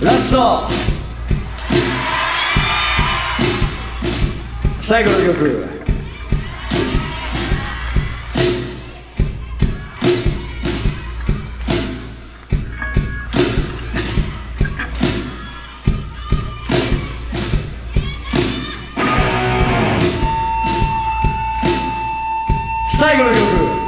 ラスト。最後の曲。最後の曲。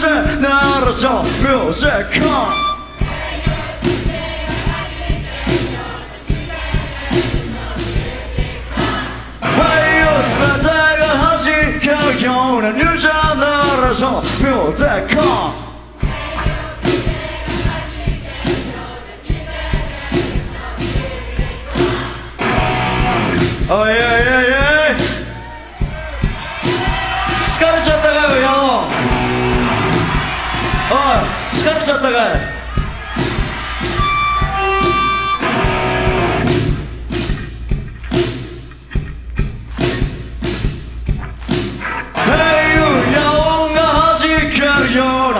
śpiewy narodzą muzyką Pełna niża narażą muzyką Ojej, ojej, ojej 疲れちゃったかい。音が弾けるよ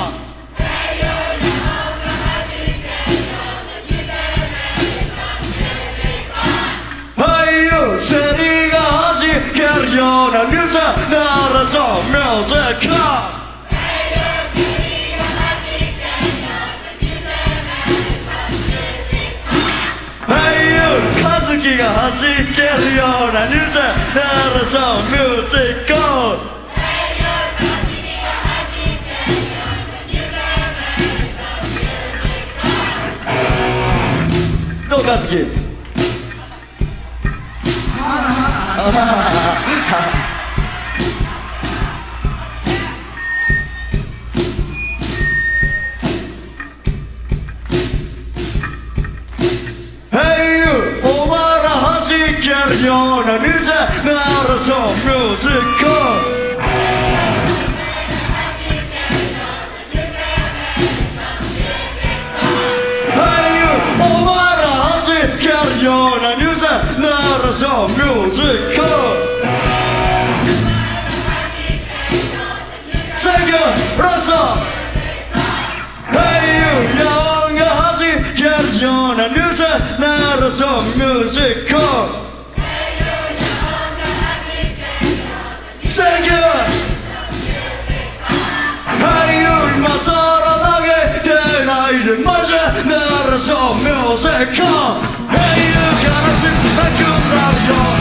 よ is all music. Come. Kazuki'ga haşin geliyor Önünüze neresi müzik kod Go Kazuki Barcelona Ninja Naruto Musical Musical Thank you, Russell Hey you, young Hussie Get your news Narrow song, musical some music, come Hey, you gotta sing like you love your